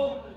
trouble.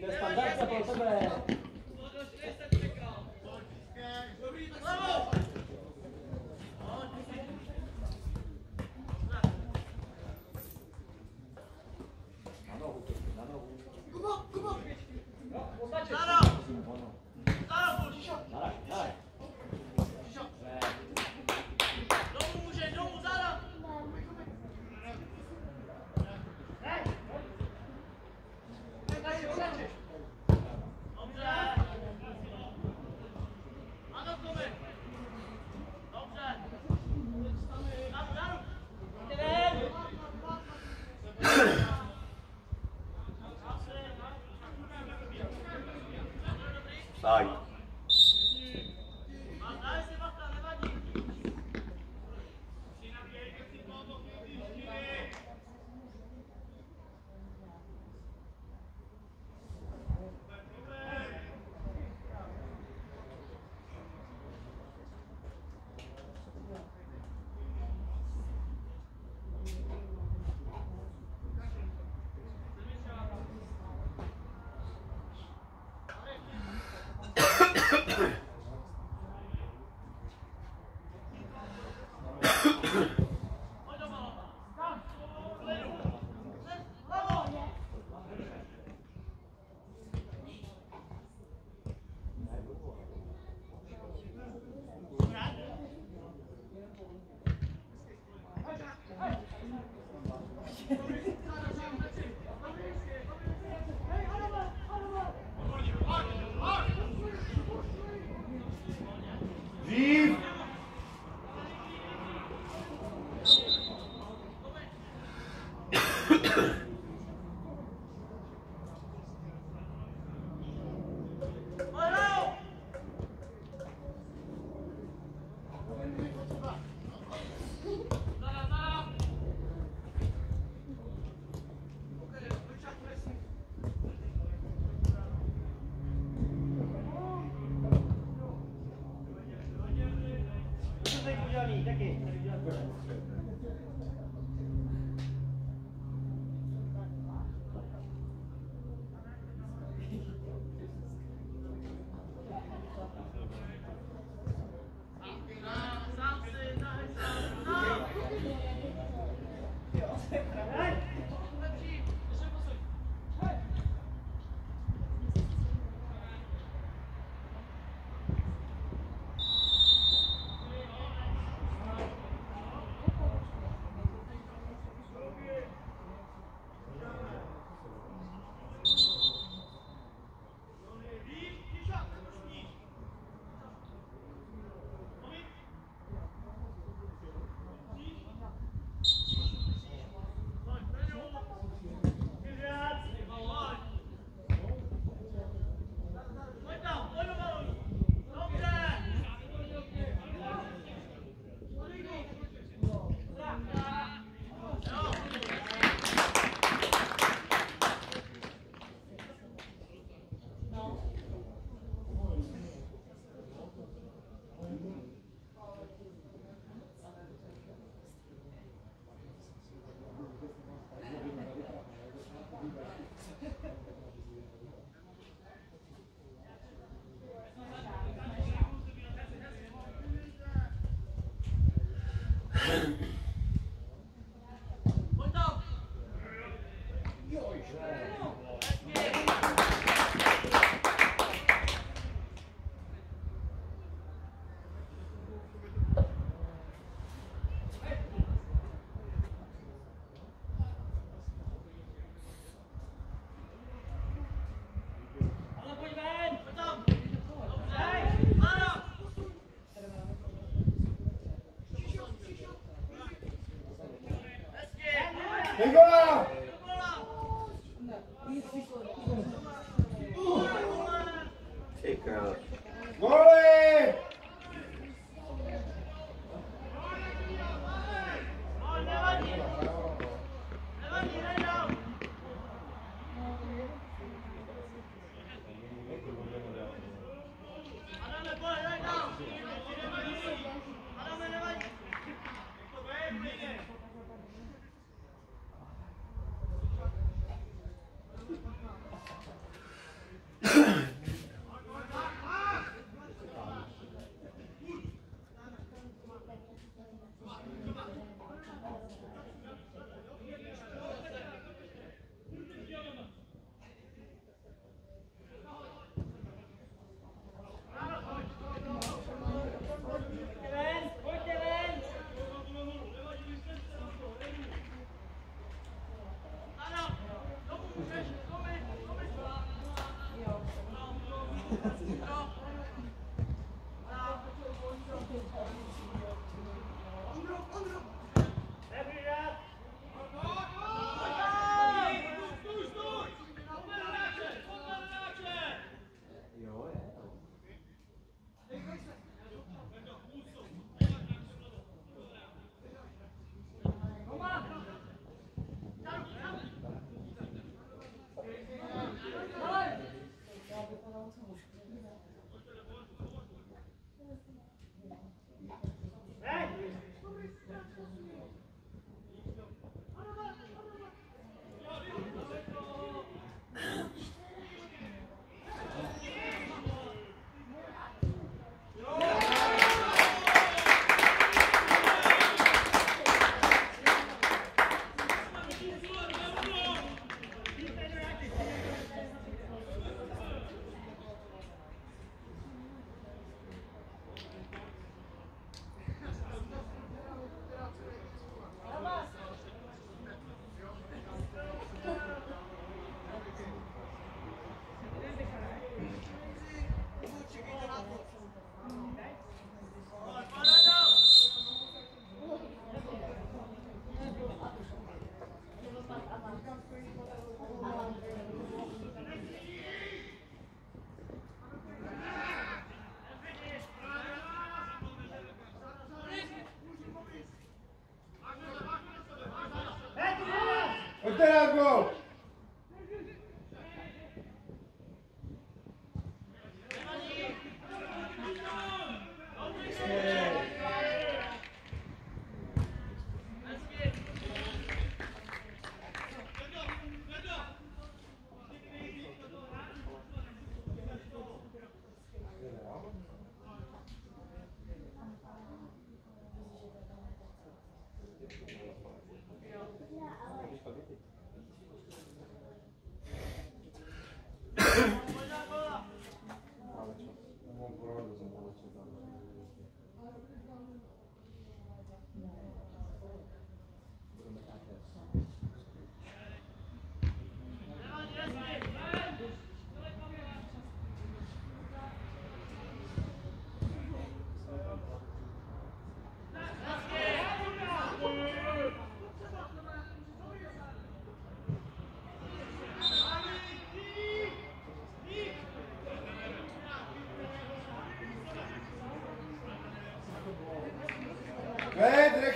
Test अंदर से पहुँच रहा है Vive!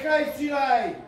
开起来。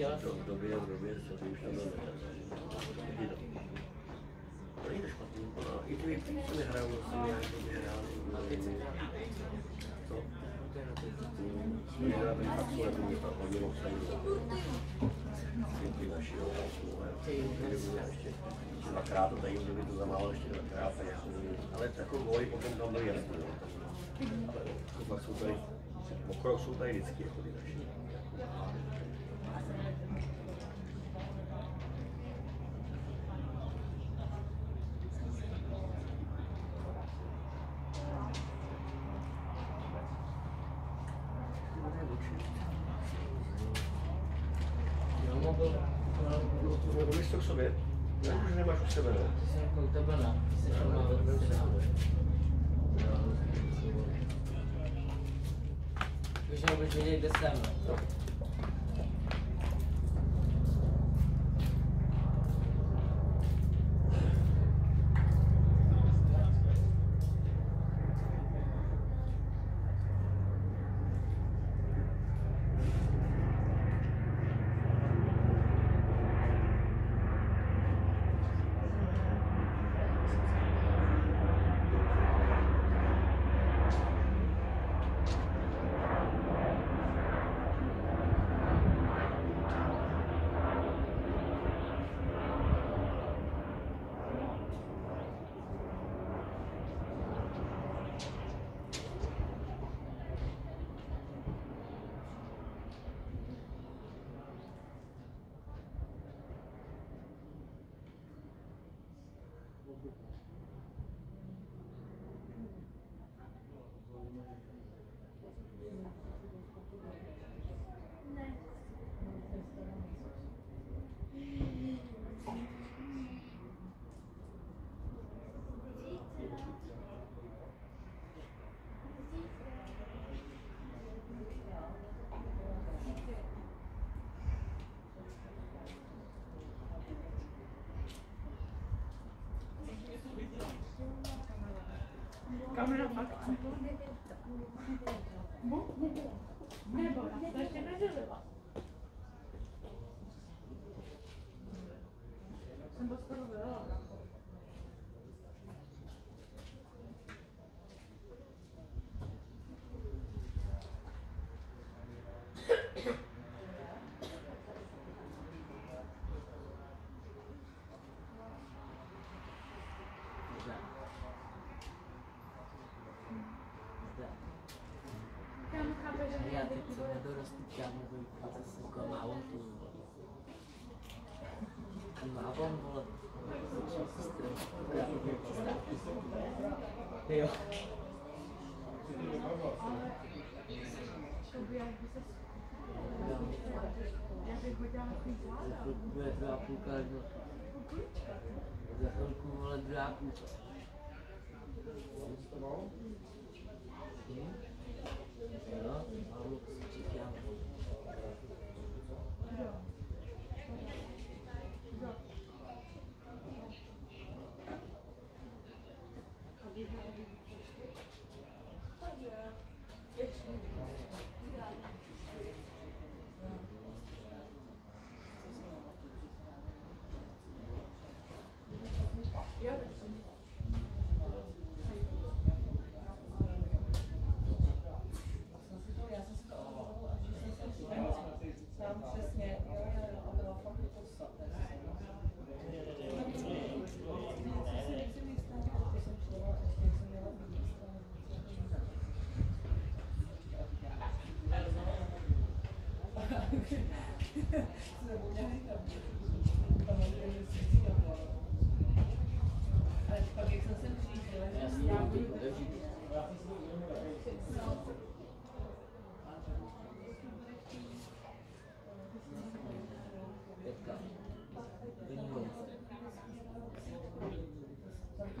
Jsem. To v době, v době, co ty už tam byl Taky to. Není to špatný. No, I ty co co mi hrajou, co mi hrajou. A teď jsem Co? Na to. Že na ten fakt jako mě to hodně moc Ty naši, ještě dvakrát tady, kdyby to zamálo ještě dvakrát, tak jako, ale jako góly potom tam byly jasný. Ale jsou tady, pokrok jsou tady vždycky, jako ty naši. Mluvíš to k sobě? Už nemáš u sebe, ne? Ty jsi u tebe ne. Ty jsi máme ve Už vědět, kde jsem. Kamera fakt. Nebo, to ještě nedělila. Vole. Začal se strem. Jo. To by jak by se... Jo. Já bych záda. chvilku bude druhá. Hm? Obrigada.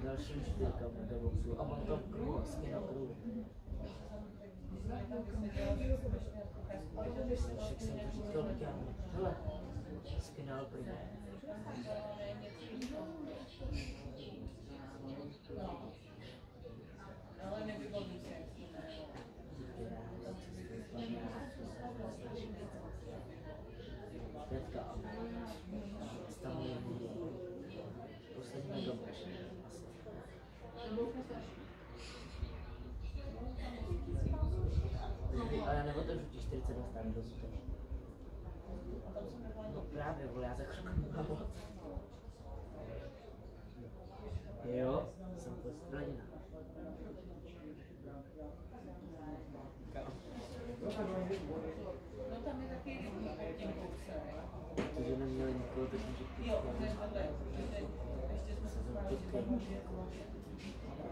Další čtyřka bude boxu. A mám tam kruh, vlastně na kruh. Však jsem to říkal, tak já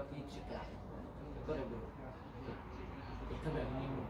我脾气大，我特别，我特别容易怒。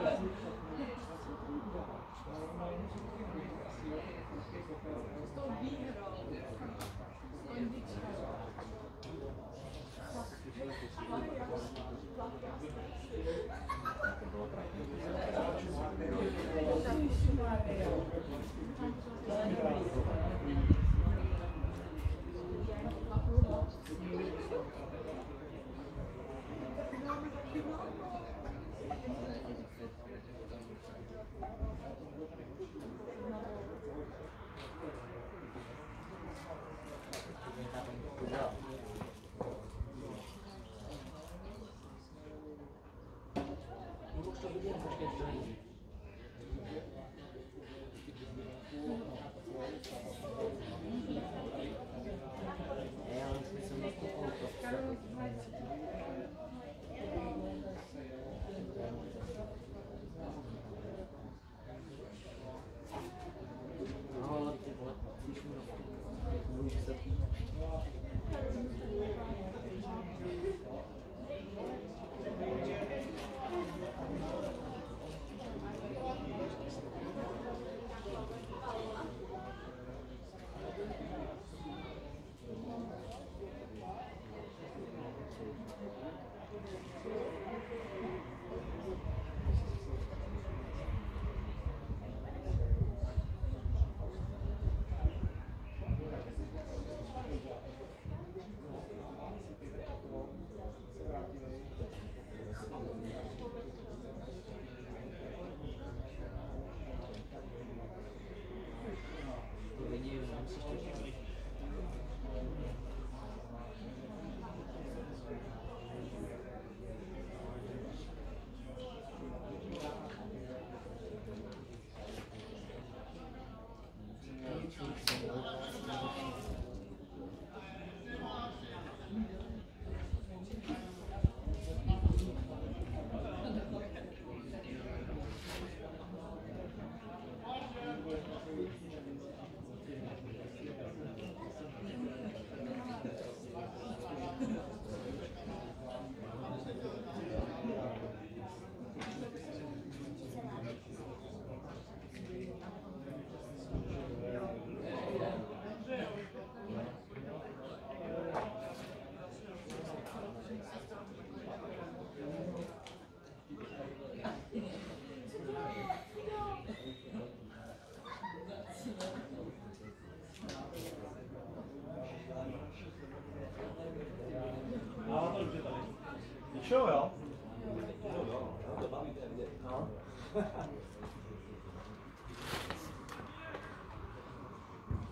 좀 Už